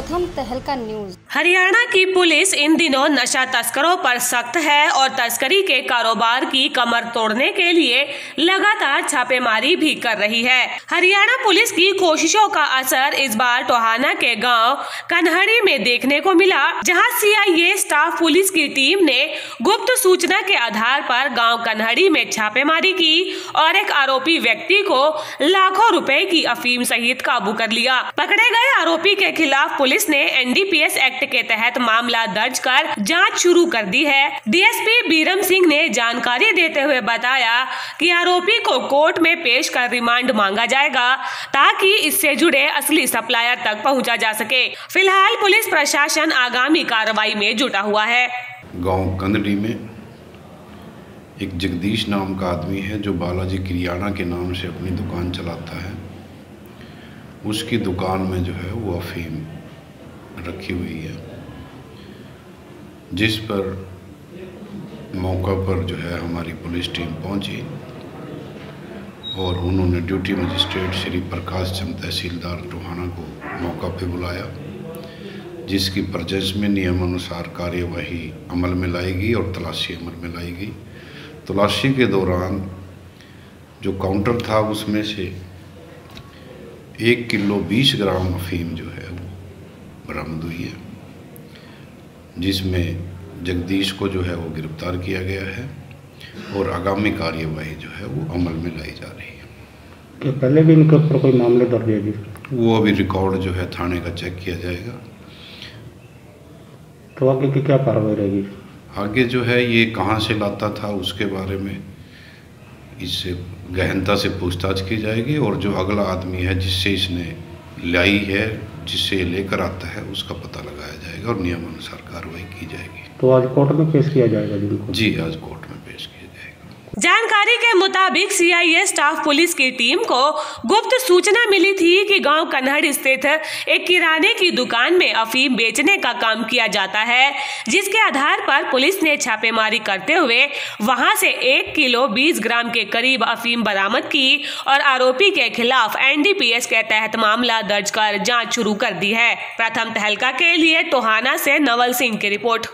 प्रथम तहलका न्यूज़। हरियाणा की पुलिस इन दिनों नशा तस्करों पर सख्त है और तस्करी के कारोबार की कमर तोड़ने के लिए लगातार छापेमारी भी कर रही है। हरियाणा पुलिस की कोशिशों का असर इस बार टोहाना के गाँव कन्हड़ी में देखने को मिला, जहाँ सीआईए स्टाफ पुलिस की टीम ने गुप्त सूचना के आधार पर गाँव कन्हड़ी में छापेमारी की और एक आरोपी व्यक्ति को लाखों रुपए की अफीम सहित काबू कर लिया। पकड़े गए आरोपी के खिलाफ पुलिस ने एनडीपीएस एक्ट के तहत मामला दर्ज कर जाँच शुरू कर दी है। डीएसपी बीरम सिंह ने जानकारी देते हुए बताया कि आरोपी को कोर्ट में पेश कर रिमांड मांगा जाएगा ताकि इससे जुड़े असली सप्लायर तक पहुँचा जा सके। फ़िलहाल पुलिस प्रशासन आगामी कार्रवाई में जुटा हुआ है। गाँव कंदड़ी में एक जगदीश नाम का आदमी है जो बालाजी किरियाना के नाम से अपनी दुकान चलाता है। उसकी दुकान में जो है वो अफीम रखी हुई है, जिस पर मौका पर जो है हमारी पुलिस टीम पहुँची और उन्होंने ड्यूटी मजिस्ट्रेट श्री प्रकाश चंद तहसीलदार टोहाना को मौका पे बुलाया, जिसकी प्रजस में नियम अनुसार कार्यवाही अमल में लाएगी और तलाशी अमल में लाएगी। तलाशी के दौरान जो काउंटर था उसमें से एक किलो बीस ग्राम अफीम जो है बरामद हुई है जिसमें जगदीश को जो है वो गिरफ़्तार किया गया है और आगामी कार्यवाही जो है वो अमल में लाई जा रही है। कि पहले भी इनके ऊपर कोई मामले दर्ज है जी? वो अभी रिकॉर्ड जो है थाने का चेक किया जाएगा। तो आगे की क्या कार्रवाई रहेगी? आगे जो है ये कहाँ से लाता था उसके बारे में इससे गहनता से पूछताछ की जाएगी और जो अगला आदमी है जिससे इसने लाई है जिसे लेकर आता है उसका पता लगाया जाएगा और नियमानुसार कार्रवाई की जाएगी। तो आज कोर्ट में पेश किया जाएगा जी आज कोर्ट में पेश किया जानकारी के मुताबिक सीआईए स्टाफ पुलिस की टीम को गुप्त सूचना मिली थी कि गाँव कन्हड़ स्थित एक किराने की दुकान में अफीम बेचने का काम किया जाता है, जिसके आधार पर पुलिस ने छापेमारी करते हुए वहाँ से एक किलो 20 ग्राम के करीब अफीम बरामद की और आरोपी के खिलाफ एनडीपीएस के तहत मामला दर्ज कर जाँच शुरू कर दी है। प्रथम तहलका के लिए टोहाना से नवल सिंह की रिपोर्ट।